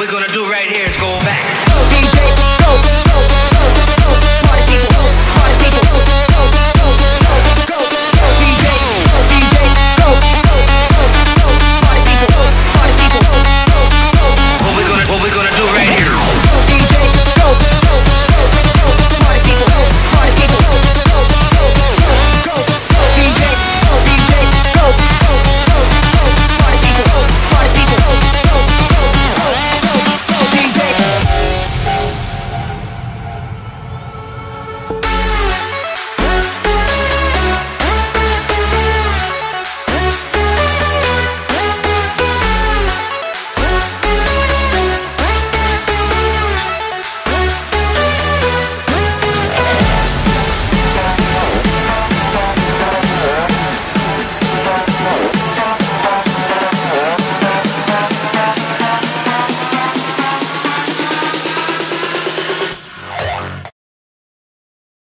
we're gonna do right here is go back.